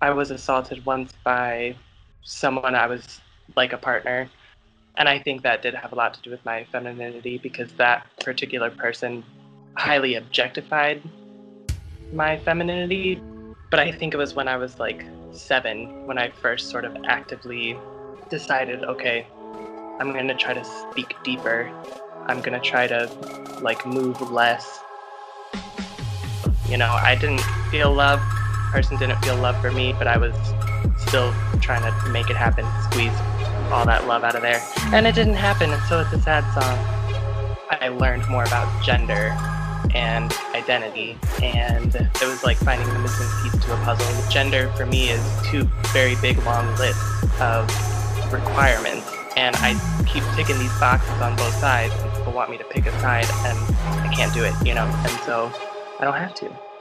I was assaulted once by someone I was like a partner. And I think that did have a lot to do with my femininity because that particular person highly objectified my femininity. But I think it was when I was like seven when I first sort of actively decided okay, I'm going to try to speak deeper. I'm going to try to like move less. You know, I didn't feel love. Person didn't feel love for me, but I was still trying to make it happen, squeeze all that love out of there. And it didn't happen, and so it's a sad song. I learned more about gender and identity, and it was like finding the missing piece to a puzzle. Gender for me is two very big long lists of requirements, and I keep ticking these boxes on both sides, and people want me to pick a side, and I can't do it, you know, and so I don't have to.